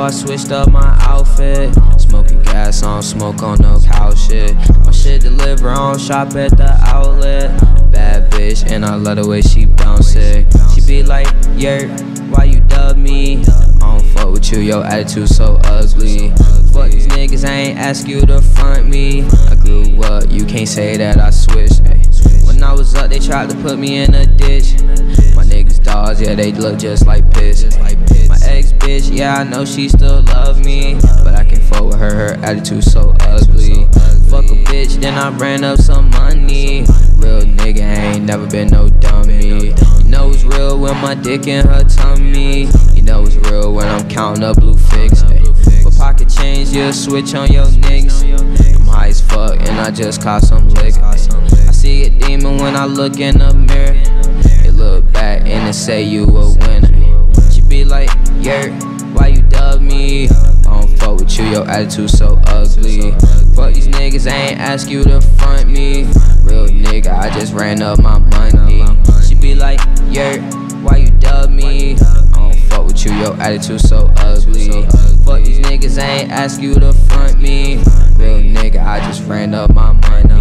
I switched up my outfit. Smoking gas, don't smoke on no cow shit. My shit deliver, don't shop at the outlet. Bad bitch, and I love the way she bounce it. She be like, yeah, why you dub me? I don't fuck with you, your attitude so ugly. Fuck these niggas, I ain't ask you to front me. I grew up, you can't say that I switched. When I was up, they tried to put me in a ditch. My niggas dogs, yeah, they look just like piss. Bitch, yeah, I know she still love me, but I can't fuck with her. Her attitude so ugly. Fuck a bitch, then I ran up some money. Real nigga ain't never been no dummy. You know it's real when my dick in her tummy. You know it's real when I'm counting up blue fix. For pocket change, you'll switch on your niggas. I'm high as fuck and I just caught some liquor. I see a demon when I look in the mirror. It look back and it say you a winner. Yeah, why you dub me? I don't fuck with you, your attitude so ugly. Fuck these niggas, I ain't ask you to front me. Real nigga, I just ran up my money. She be like, yeah, why you dub me? I don't fuck with you, your attitude so ugly. Fuck these niggas, I ain't ask you to front me. Real nigga, I just ran up my money.